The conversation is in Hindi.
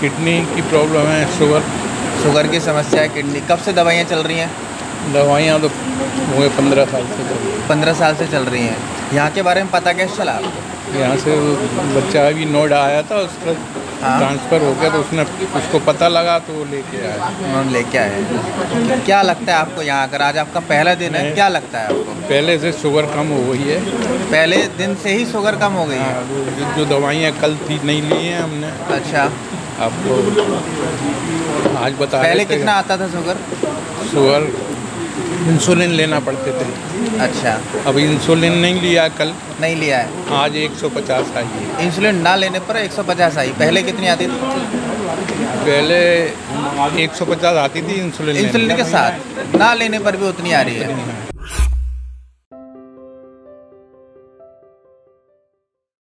किडनी की प्रॉब्लम है शुगर। शुगर की समस्या है किडनी। कब से दवाइयाँ चल रही हैं? दवाइयाँ तो हुए पंद्रह साल से तो पंद्रह साल से चल रही हैं। यहाँ के बारे में पता कैसे चला आपको? यहाँ से बच्चा अभी नोएडा आया था उसका हाँ। ट्रांसफ़र हो गया तो उसने उसको पता लगा तो वो लेके आया। उन्होंने लेके आए क्या लगता है आपको यहाँ आकर आज आपका पहला दिन है क्या लगता है आपको? पहले से शुगर कम हो गई है। पहले दिन से ही शुगर कम हो गई है। हाँ, जो दवाइयाँ कल थी नहीं ली हैं हमने। अच्छा। आपको आज बता पहले कितना आता था शुगर शुगर इंसुलिन लेना पड़ते थे। अच्छा। अब इंसुलिन नहीं लिया कल। नहीं लिया है। आज 150 आई है। इंसुलिन ना लेने पर 150 आई। पहले कितनी आती थी? पहले 150 आती थी इंसुलिन इंसुलिन के साथ। ना लेने पर भी उतनी आ रही है।